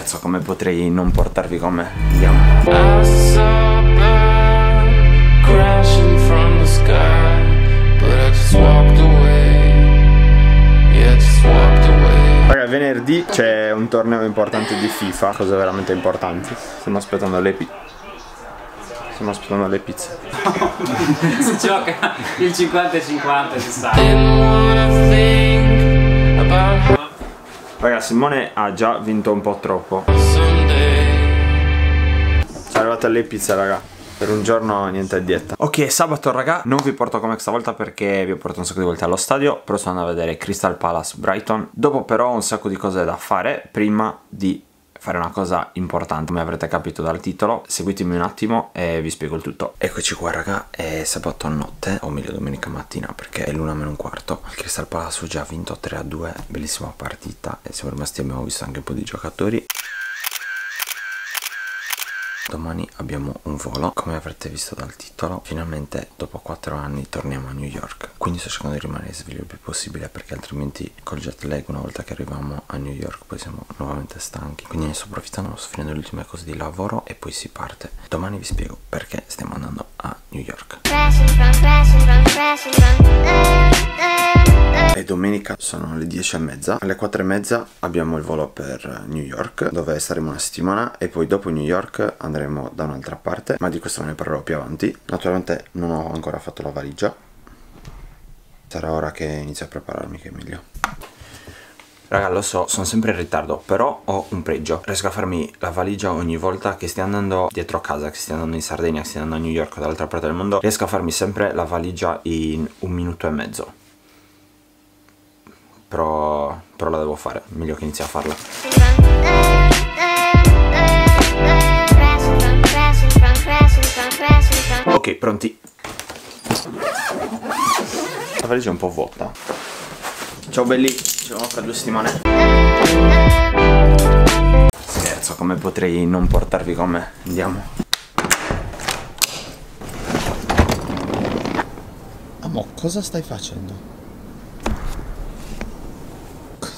Scherzo, come potrei non portarvi con me? Andiamo. Raga, venerdì c'è un torneo importante di FIFA, cose veramente importanti. Stiamo aspettando le pizze. Stiamo aspettando le pizze. si gioca il 50 e 50, si sa. Raga, Simone ha già vinto un po' troppo. Sono arrivate le pizze, raga. Per un giorno niente a dieta Ok sabato raga Non vi porto come stavolta perché vi ho portato un sacco di volte allo stadio Però sto andando a vedere Crystal Palace Brighton Dopo però ho un sacco di cose da fare Prima di fare una cosa importante come avrete capito dal titolo. Seguitemi un attimo e vi spiego il tutto. Eccoci qua raga è sabato notte o meglio domenica mattina perché è l'una meno un quarto. Il Crystal Palace già vinto 3 a 2 bellissima partita e siamo rimasti abbiamo visto anche un po' di giocatori Domani abbiamo un volo, come avrete visto dal titolo, finalmente dopo 4 anni torniamo a New York. Quindi sto cercando di rimanere sveglio il più possibile perché altrimenti col jet lag una volta che arriviamo a New York poi siamo nuovamente stanchi. Quindi ne sto approfittando, sto finendo le ultime cose di lavoro e poi si parte. Domani vi spiego perché stiamo andando a New York. E domenica sono le 10 e mezza. Alle 4 e mezza abbiamo il volo per New York, dove staremo una settimana. E poi dopo New York andremo da un'altra parte. Ma di questo ne parlerò più avanti. Naturalmente non ho ancora fatto la valigia. Sarà ora che inizio a prepararmi che è meglio. Raga, lo so, sono sempre in ritardo, però ho un pregio. Riesco a farmi la valigia ogni volta che stia andando dietro a casa, che stia andando in Sardegna, che stia andando a New York, dall'altra parte del mondo. Riesco a farmi sempre la valigia in un minuto e mezzo però, però la devo fare, meglio che inizi a farla. Ok, pronti. La valigia è un po' vuota. Ciao belli, ci vediamo fra due settimane. Scherzo, come potrei non portarvi con me? Andiamo. Amo, cosa stai facendo?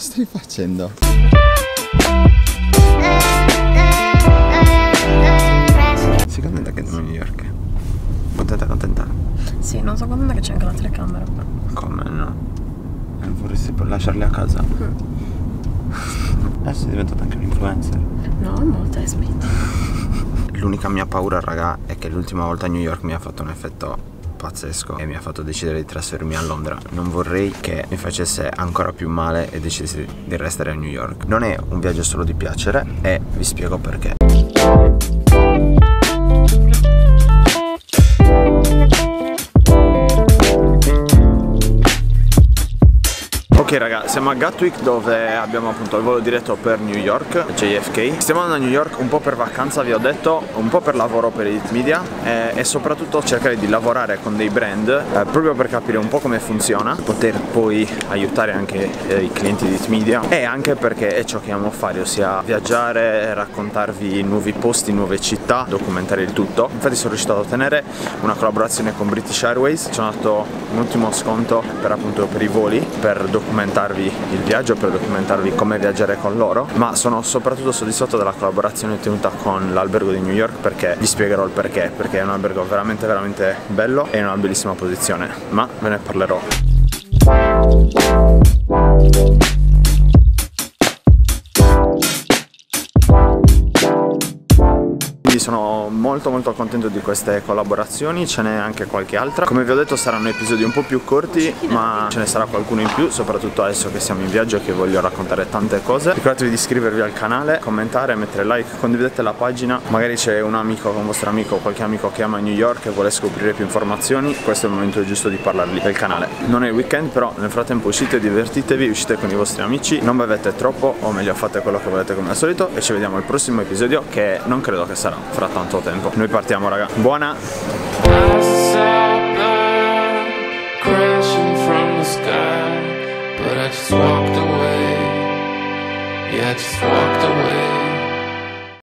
Stai facendo? Sei contenta che a New York? Contenta, contenta? Sì, non sono contenta che c'è anche la telecamera. Come no? E vorresti lasciarli a casa? Mm. Eh, sei diventata anche un influencer. No, no, te smetti. L'unica mia paura, raga, è che l'ultima volta a New York mi ha fatto un effetto pazzesco e mi ha fatto decidere di trasferirmi a Londra. Non vorrei che mi facesse ancora più male e decidessi di restare a New York. Non è un viaggio solo di piacere e vi spiego perché. Ok raga, siamo a Gatwick dove abbiamo appunto il volo diretto per New York, JFK Stiamo andando a New York un po' per vacanza vi ho detto, un po' per lavoro per Edit Media eh, e soprattutto cercare di lavorare con dei brand eh, proprio per capire un po' come funziona poter poi aiutare anche eh, i clienti di Edit Media e anche perché è ciò che amo fare, ossia viaggiare, raccontarvi nuovi posti, nuove città, documentare il tutto. Infatti sono riuscito ad ottenere una collaborazione con British Airways ci hanno dato un ottimo sconto per appunto per i voli, per documentare documentarvi il viaggio, per documentarvi come viaggiare con loro, ma sono soprattutto soddisfatto della collaborazione tenuta con l'albergo di New York perché vi spiegherò il perché, perché è un albergo veramente veramente bello e in una bellissima posizione, ma ve ne parlerò. Sono molto molto contento di queste collaborazioni, ce n'è anche qualche altra. Come vi ho detto saranno episodi un po' più corti, ma ce ne sarà qualcuno in più, soprattutto adesso che siamo in viaggio e che voglio raccontare tante cose. Ricordatevi di iscrivervi al canale, commentare, mettere like, condividete la pagina. Magari c'è un amico, un vostro amico, qualche amico che ama New York e vuole scoprire più informazioni, questo è il momento giusto di parlargli del canale. Non è il weekend, però nel frattempo uscite, divertitevi, uscite con i vostri amici, non bevete troppo, o meglio fate quello che volete come al solito e ci vediamo al prossimo episodio che non credo che sarà fra tanto tempo. Noi partiamo raga. Buona! Yeah, I just walked away.